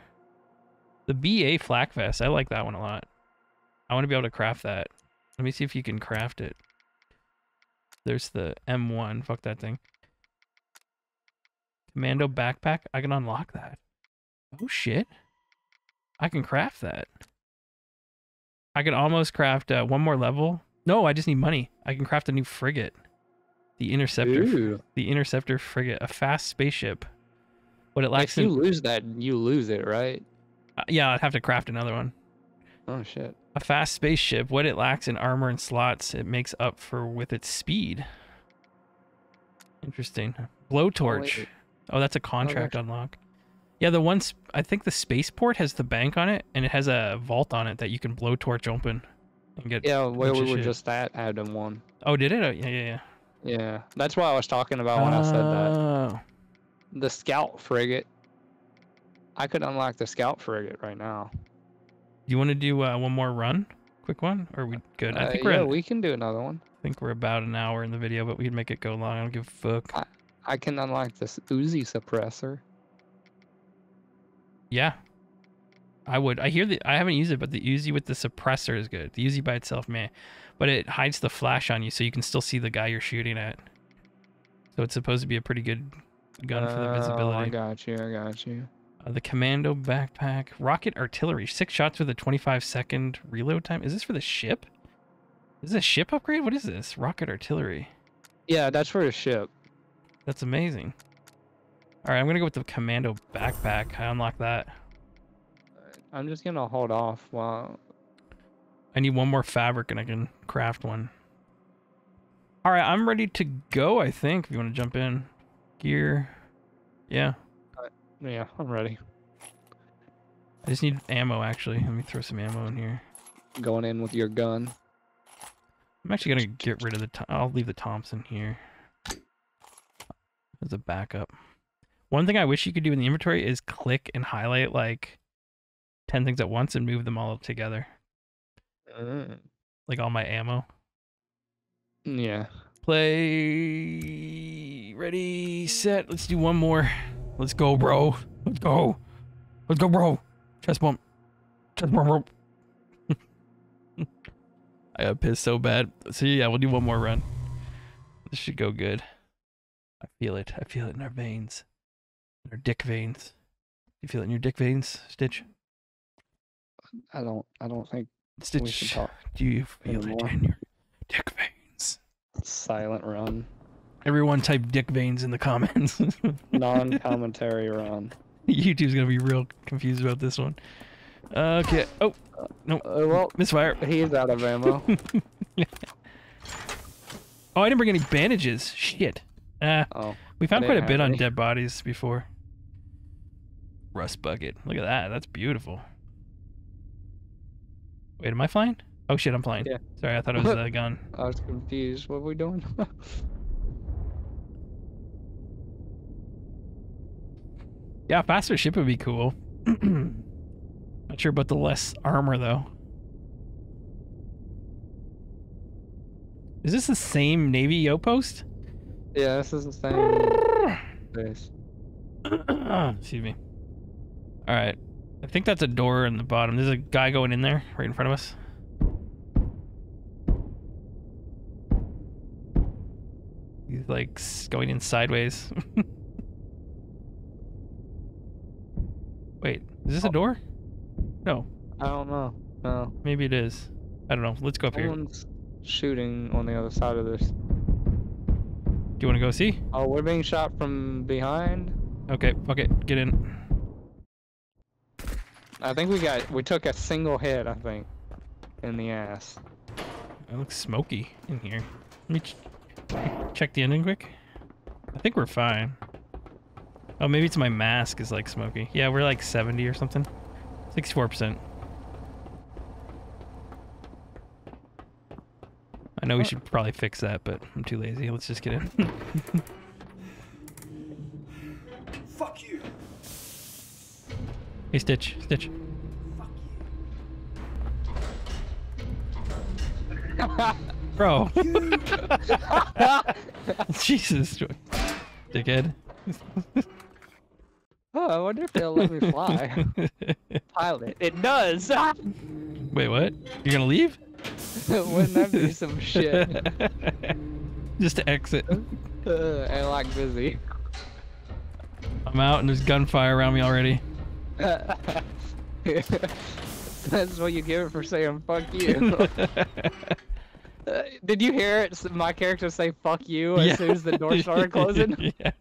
The BA flak vest. I like that one a lot. I want to be able to craft that. Let me see if you can craft it. There's the M1. Fuck that thing. Commando backpack. I can unlock that. Oh shit. I can craft that. I can almost craft uh, one more level. No, I just need money. I can craft a new frigate. The interceptor. Ooh. The interceptor frigate, a fast spaceship. What it lacks If you in, lose that, you lose it, right? uh, yeah, I'd have to craft another one. Oh shit. A fast spaceship, what it lacks in armor and slots, it makes up for with its speed. Interesting. Blowtorch. wait. Oh, that's a contract unlock. Yeah, the one sp- I think the spaceport has the bank on it, and it has a vault on it that you can blowtorch open and get. Yeah, where we were shit. just at had them one. Oh, did it? Oh, yeah, yeah, yeah. Yeah, that's what I was talking about when I said that. Oh. The scout frigate. I could unlock the scout frigate right now. Do you want to do uh, one more run? Quick one? Or are we good? I Uh, think we're yeah, at, we can do another one. I think we're about an hour in the video, but we can make it go long. I don't give a fuck. I can unlock this Uzi suppressor. Yeah. I would. I hear the I haven't used it, but the Uzi with the suppressor is good. The Uzi by itself, man. But it hides the flash on you so you can still see the guy you're shooting at. So it's supposed to be a pretty good gun for the visibility. I got you. I got you. Uh, the commando backpack, rocket artillery, six shots with a 25 second reload time. Is this for the ship? Is this a ship upgrade? What is this? Rocket artillery. Yeah, that's for the ship. That's amazing. All right, I'm gonna go with the commando backpack. I unlock that. I'm just gonna hold off while. I need one more fabric and I can craft one. All right, I'm ready to go. I think if you want to jump in, gear. Yeah, Yeah, I'm ready. I just need ammo. Actually, let me throw some ammo in here. Going in with your gun. I'm actually gonna get rid of the. I'll leave the Thompson here as a backup. One thing I wish you could do in the inventory is click and highlight like ten things at once and move them all together, Mm. like all my ammo. Yeah. Play. Ready, set. Let's do one more. Let's go, bro. Let's go. Let's go, bro. Chest bump. Chest bump, bro. I got pissed so bad. So yeah, we'll do one more run. This should go good. I feel it. I feel it in our veins. In our dick veins. You feel it in your dick veins, Stitch? I don't. I don't think Stitch, do you feel it in your dick veins? Silent run. Everyone type dick veins in the comments. Non-commentary run. YouTube's gonna be real confused about this one. Okay. Oh, no. Uh, well, Misfire. he's out of ammo. Oh, I didn't bring any bandages. Shit. Ah, oh, we found quite a bit have on dead bodies before. Rust bucket. Look at that. That's beautiful. Wait, am I flying? Oh shit, I'm flying. Yeah. Sorry, I thought it was a gun. I was confused. What are we doing? Yeah, faster ship would be cool. Not sure about the less armor though. Is this the same Navy outpost? Yeah, this is the same place. Excuse me. All right. I think that's a door in the bottom. There's a guy going in there right in front of us. He's like going in sideways. Wait, is this a door? No, I don't know. No, maybe it is. I don't know. Let's go up here. Someone's shooting on the other side of this. You want to go see? Oh, we're being shot from behind. Okay, fuck it. Get in. I think we got we took a single hit. I think in the ass. It looks smoky in here. Let me ch- check the ending quick. I think we're fine. Oh, maybe it's my mask is like smoky. Yeah, we're like 70 or something. 64%. I know we should probably fix that, but I'm too lazy. Let's just get in. Fuck you. hey, Stitch. Stitch. Fuck Bro. you. Jesus. Dickhead. Oh, I wonder if they'll let me fly. Pilot. It does. Wait, what? You're gonna leave? Wouldn't that be some shit? Just to exit. Uh, and like busy. I'm out and there's gunfire around me already. That's what you give it for saying "fuck you." Uh, did you hear it? My character say "fuck you" as Yeah. soon as the door started closing. yeah.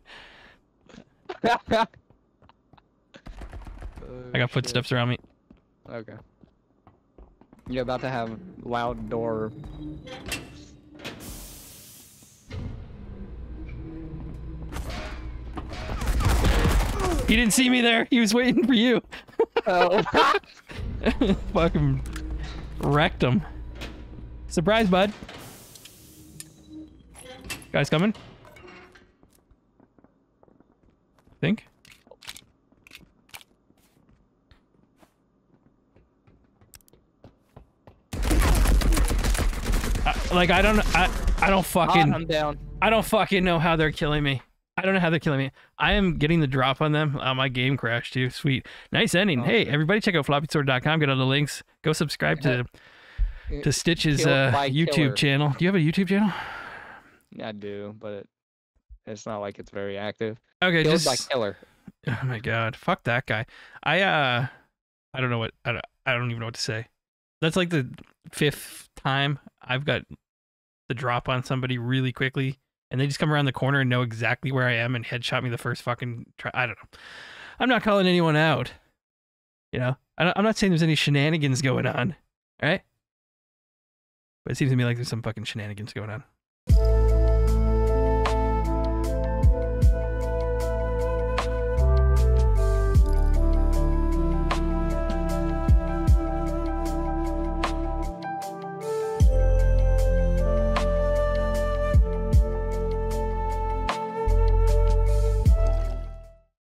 I got footsteps around me. Okay. You're about to have loud door. He didn't see me there. He was waiting for you. Oh. Fucking wrecked him. Surprise, bud. Guys coming? Think? Like I don't I I don't fucking I'm down. I don't fucking know how they're killing me. I don't know how they're killing me. I am getting the drop on them. Uh, my game crashed too. Sweet. Nice ending. Oh, hey, everybody check out floppysword.com. Get all the links. Go subscribe to to Stitch's uh, YouTube killer. channel. Do you have a YouTube channel? Yeah, I do, but it, it's not like it's very active. Okay, Killed just by killer. Oh my god, fuck that guy. I uh, I don't know what I don't, I don't even know what to say. That's like the fifth time I've got the drop on somebody really quickly, and they just come around the corner and know exactly where I am and headshot me the first fucking try. I don't know. I'm not calling anyone out. You know, I'm not saying there's any shenanigans going on. Right, but it seems to me like there's some fucking shenanigans going on.